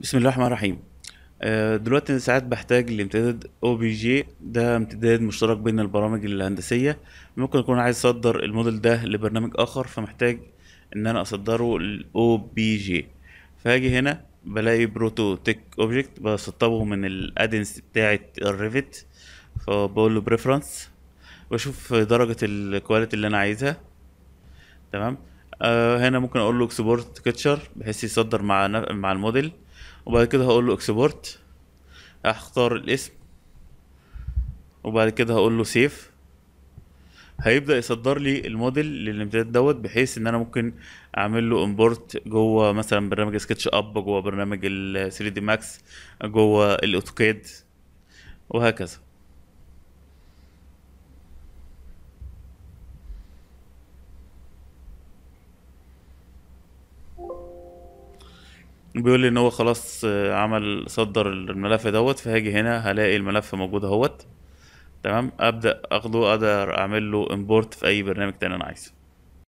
بسم الله الرحمن الرحيم. آه، دلوقتي أنا ساعات بحتاج لامتداد OBJ ده امتداد مشترك بين البرامج الهندسية. ممكن أكون عايز أصدر الموديل ده لبرنامج آخر فمحتاج إن أنا أصدره ال OBJ فهاجي هنا بلاقي ProtoTech object بسطبه من ال add-ins بتاعة ال Revit فبقول له preference بشوف درجة ال quality اللي أنا عايزها. تمام؟ آه هنا ممكن أقول له export texture بحيث يصدر مع مع الموديل. وبعد كده هقول له export هختار الاسم. وبعد كده هقول له save. هيبدأ يصدر لي الموديل للامتداد دوت بحيث إن أنا ممكن أعمل له import جوه مثلا برنامج SketchUp جوه برنامج ال 3D Max جوه ال AutoCAD وهكذا. بيقول لي إن هو خلاص آه، عمل صدر الملف دوت فهاجي هنا هلاقي الملف موجود أهوت. تمام؟ أبدأ أخده أقدر أعمل له امبورت في أي برنامج تاني أنا عايزه.